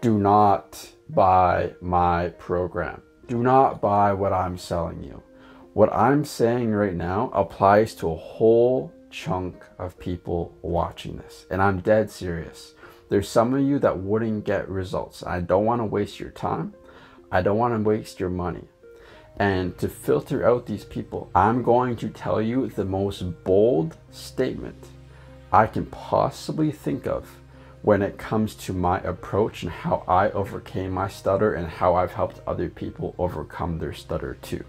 do not buy my program. Do not buy what I'm selling you. What I'm saying right now applies to a whole chunk of people watching this. And I'm dead serious. There's some of you that wouldn't get results. I don't want to waste your time. I don't want to waste your money. And to filter out these people, I'm going to tell you the most bold statement I can possibly think of when it comes to my approach and how I overcame my stutter and how I've helped other people overcome their stutter too.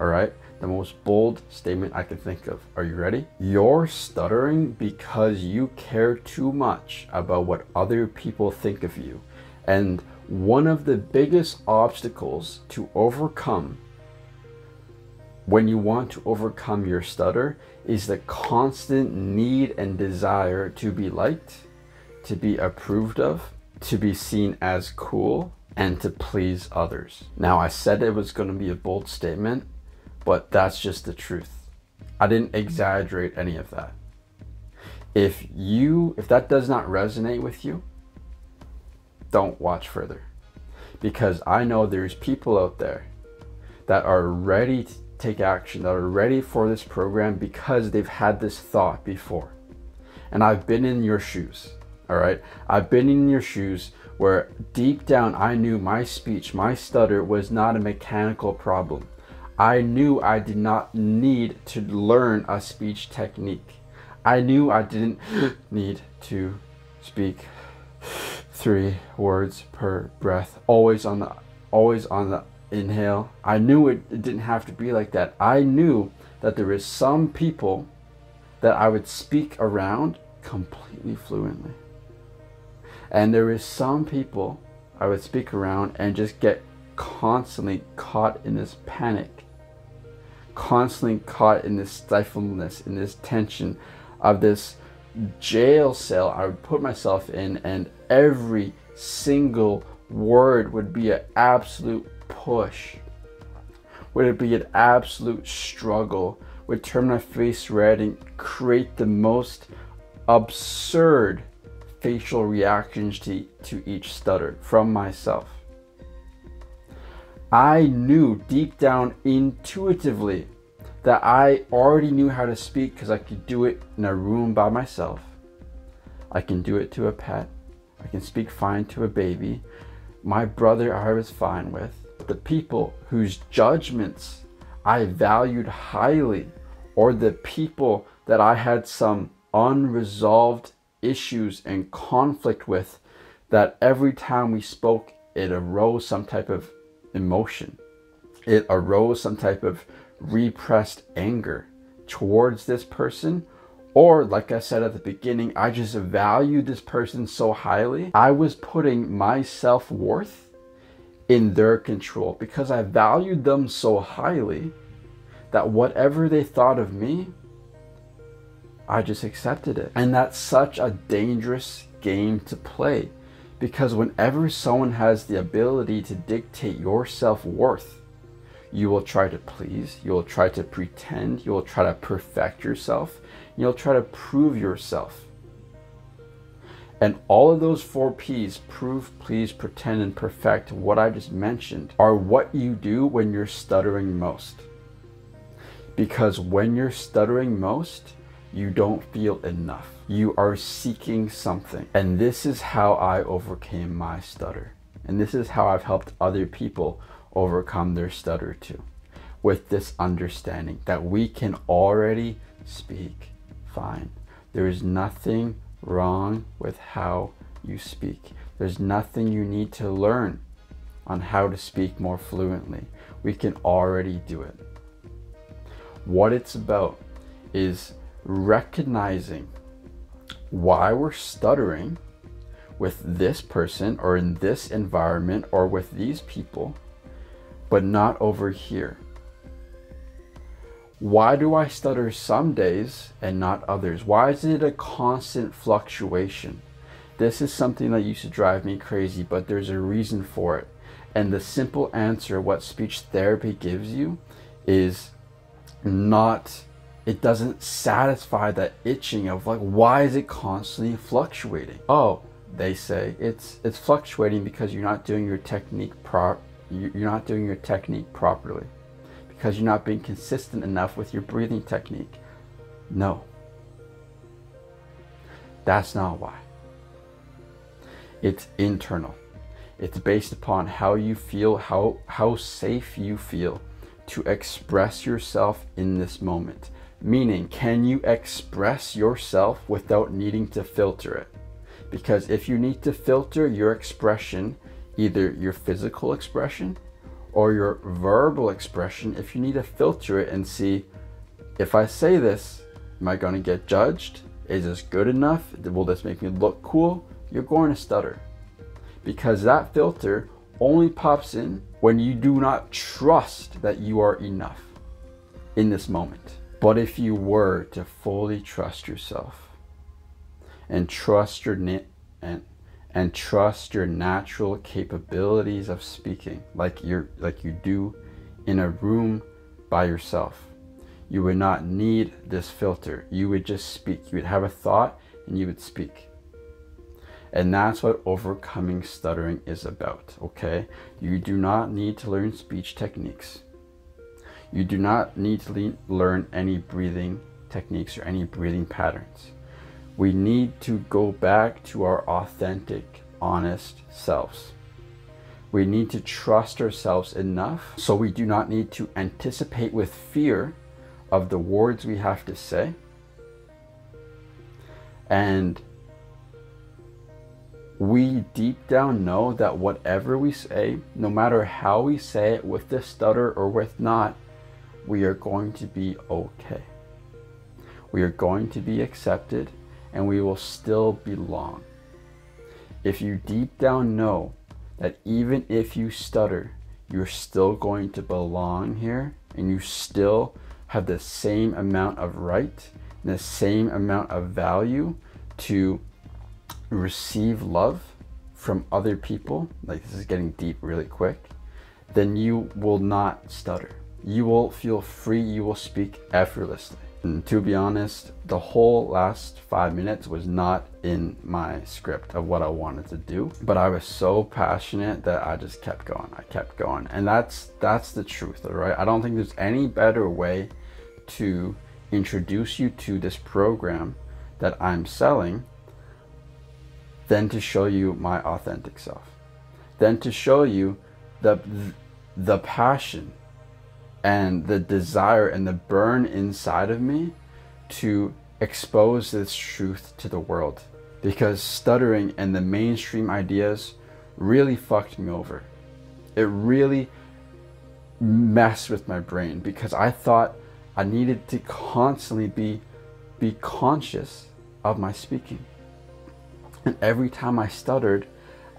All right? The most bold statement I can think of. Are you ready? You're stuttering because you care too much about what other people think of you. And one of the biggest obstacles to overcome when you want to overcome your stutter is the constant need and desire to be liked, to be approved of, to be seen as cool, and to please others. Now, I said it was going to be a bold statement, but that's just the truth. I didn't exaggerate any of that. If you if that does not resonate with you, don't watch further. Because I know there's people out there that are ready to take action, that are ready for this program because they've had this thought before. And I've been in your shoes. All right. I've been in your shoes where deep down I knew my speech, my stutter was not a mechanical problem. I knew I did not need to learn a speech technique. I knew I didn't need to speak three words per breath, always on the always on the inhale. I knew it, it didn't have to be like that. I knew that there is some people that I would speak around completely fluently. And there is some people I would speak around and just get constantly caught in this panic constantly caught in this stifledness, in this tension of this jail cell I would put myself in, and every single word would be an absolute push. Would it be an absolute struggle? Would turn my face red and create the most absurd facial reactions to, to each stutter from myself. I knew deep down intuitively that I already knew how to speak because I could do it in a room by myself. I can do it to a pet. I can speak fine to a baby. My brother I was fine with. The people whose judgments I valued highly, or the people that I had some unresolved issues and conflict with, that every time we spoke, it arose some type of emotion. It arose some type of repressed anger towards this person. Or, like I said at the beginning, I just valued this person so highly. I was putting my self worth in their control because I valued them so highly that whatever they thought of me, I just accepted it. And that's such a dangerous game to play because whenever someone has the ability to dictate your self worth, you will try to please, you will try to pretend, you will try to perfect yourself, you'll try to prove yourself. And all of those four P's prove, please, pretend, and perfect what I just mentioned are what you do when you're stuttering most. Because when you're stuttering most, you don't feel enough. You are seeking something. And this is how I overcame my stutter. And this is how I've helped other people overcome their stutter too. With this understanding that we can already speak fine. There is nothing wrong with how you speak. There's nothing you need to learn on how to speak more fluently. We can already do it. What it's about is recognizing why we're stuttering with this person or in this environment or with these people, but not over here. Why do I stutter some days and not others? Why is it a constant fluctuation? This is something that used to drive me crazy, but there's a reason for it. And the simple answer, what speech therapy gives you, is not it doesn't satisfy that itching of like why is it constantly fluctuating oh they say it's it's fluctuating because you're not doing your technique pro you're not doing your technique properly because you're not being consistent enough with your breathing technique. No. That's not why. It's internal. It's based upon how you feel, how how safe you feel to express yourself in this moment. Meaning, can you express yourself without needing to filter it? Because if you need to filter your expression, either your physical expression or your verbal expression, if you need to filter it and see if I say this, am I going to get judged? Is this good enough? Will this make me look cool? You're going to stutter. Because that filter only pops in when you do not trust that you are enough in this moment. But if you were to fully trust yourself and trust your and and trust your natural capabilities of speaking like you like you do in a room by yourself, you would not need this filter. You would just speak. You would have a thought and you would speak. And that's what overcoming stuttering is about, okay? You do not need to learn speech techniques. You do not need to le- learn any breathing techniques or any breathing patterns. We need to go back to our authentic, honest selves. We need to trust ourselves enough so we do not need to anticipate with fear of the words we have to say. And we deep down know that whatever we say, no matter how we say it with the stutter or with not, we are going to be okay. We are going to be accepted and we will still belong. If you deep down know that even if you stutter, you're still going to belong here and you still have the same amount of right and the same amount of value to receive love from other people, like this is getting deep really quick, then you will not stutter. You will feel free, you will speak effortlessly. And to be honest, the whole last five minutes was not in my script of what I wanted to do, but I was so passionate that I just kept going. I kept going. And that's that's the truth, right? I don't think there's any better way to introduce you to this program that I'm selling than to show you my authentic self, than to show you the the passion and the desire and the burn inside of me to expose this truth to the world because stuttering and the mainstream ideas really fucked me over. It really messed with my brain because I thought I needed to constantly be be conscious of my speaking. And every time I stuttered,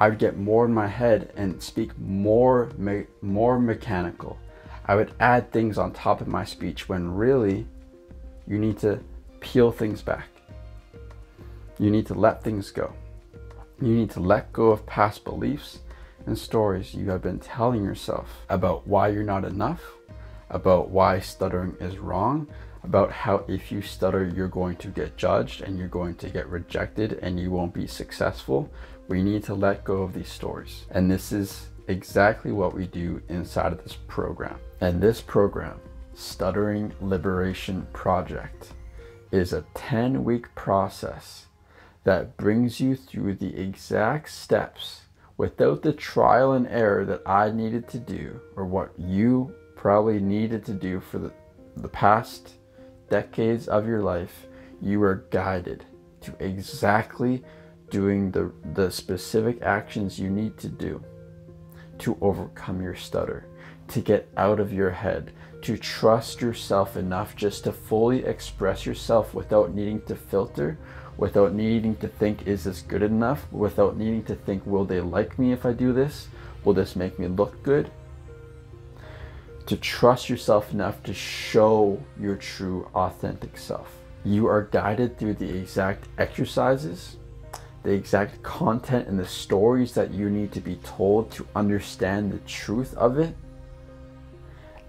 I would get more in my head and speak more me- more mechanical. I would add things on top of my speech when really you need to peel things back. You need to let things go. You need to let go of past beliefs and stories you have been telling yourself about why you're not enough, about why stuttering is wrong, about how if you stutter, you're going to get judged and you're going to get rejected and you won't be successful. We need to let go of these stories. And this is exactly what we do inside of this program. And this program, Stuttering Liberation Project, is a 10 week process that brings you through the exact steps without the trial and error that I needed to do, or what you probably needed to do for the, the past decades of your life, you are guided to exactly doing the, the specific actions you need to do to overcome your stutter, to get out of your head, to trust yourself enough just to fully express yourself without needing to filter, without needing to think, is this good enough? Without needing to think, will they like me if I do this? Will this make me look good? to trust yourself enough to show your true authentic self. You are guided through the exact exercises, the exact content, and the stories that you need to be told to understand the truth of it,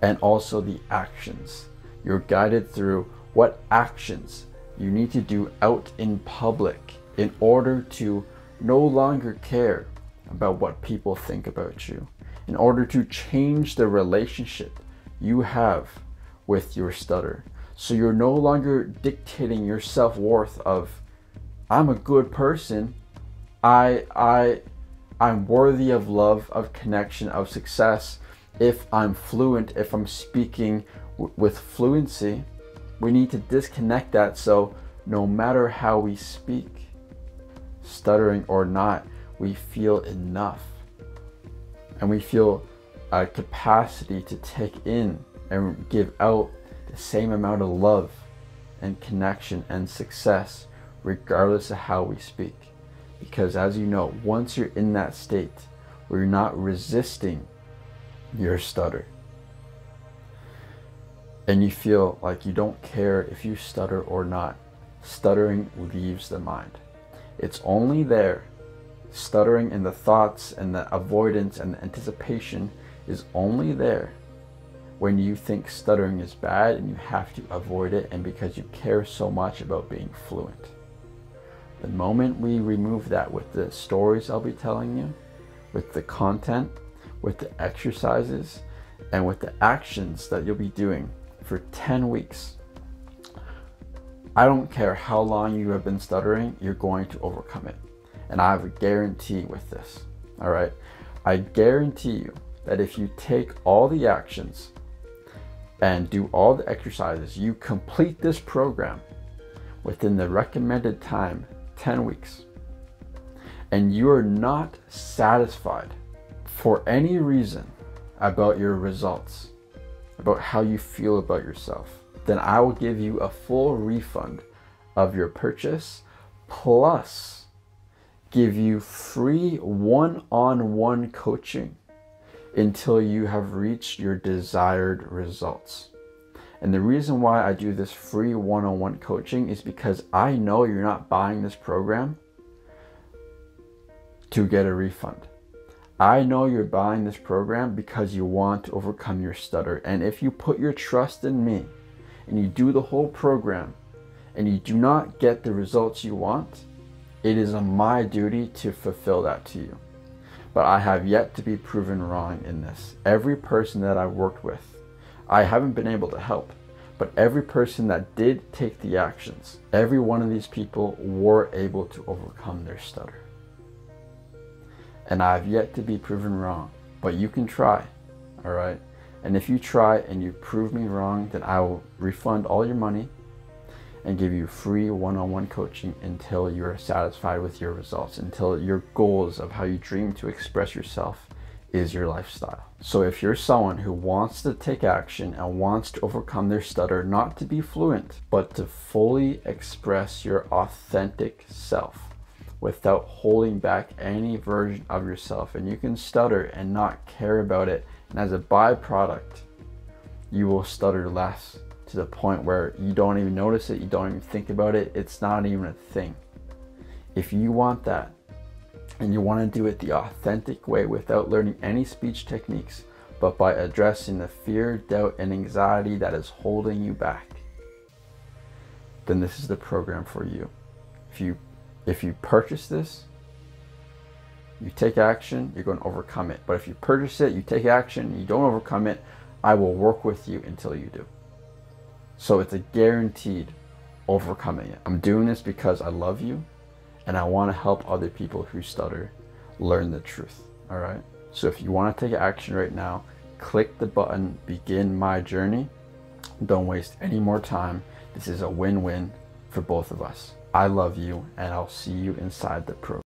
and also the actions. You're guided through what actions you need to do out in public in order to no longer care about what people think about you in order to change the relationship you have with your stutter. So you're no longer dictating your self-worth of I'm a good person. I I I'm worthy of love, of connection, of success if I'm fluent, if I'm speaking with fluency. We need to disconnect that so no matter how we speak, stuttering or not, we feel enough. And we feel a capacity to take in and give out the same amount of love and connection and success, regardless of how we speak. Because as you know, once you're in that state where you're not resisting your stutter, and you feel like you don't care if you stutter or not, stuttering leaves the mind. It's only there, stuttering in the thoughts and the avoidance and the anticipation is only there when you think stuttering is bad and you have to avoid it and because you care so much about being fluent. The moment we remove that with the stories I'll be telling you, with the content, with the exercises, and with the actions that you'll be doing for 10 weeks, I don't care how long you have been stuttering, you're going to overcome it. And I have a guarantee with this. All right. I guarantee you that if you take all the actions and do all the exercises, you complete this program within the recommended time 10 weeks, and you are not satisfied for any reason about your results, about how you feel about yourself, then I will give you a full refund of your purchase plus give you free one on one coaching until you have reached your desired results. And the reason why I do this free one on one coaching is because I know you're not buying this program to get a refund. I know you're buying this program because you want to overcome your stutter. And if you put your trust in me and you do the whole program and you do not get the results you want, it is my duty to fulfill that to you. But I have yet to be proven wrong in this. Every person that I've worked with, I haven't been able to help. But every person that did take the actions, every one of these people were able to overcome their stutter. And I have yet to be proven wrong, but you can try, all right? And if you try and you prove me wrong, then I will refund all your money and give you free one-on-one coaching until you're satisfied with your results, until your goals of how you dream to express yourself is your lifestyle. So if you're someone who wants to take action and wants to overcome their stutter, not to be fluent, but to fully express your authentic self without holding back any version of yourself, and you can stutter and not care about it, and as a byproduct, you will stutter less to the point where you don't even notice it, you don't even think about it, it's not even a thing. If you want that and you want to do it the authentic way without learning any speech techniques, but by addressing the fear, doubt, and anxiety that is holding you back, then this is the program for you. If you if you purchase this, you take action, you're going to overcome it. But if you purchase it, you take action, you don't overcome it, I will work with you until you do. So it's a guaranteed overcoming it. I'm doing this because I love you and I want to help other people who stutter learn the truth. All right. So if you want to take action right now, click the button, begin my journey. Don't waste any more time. This is a win win for both of us. I love you and I'll see you inside the program.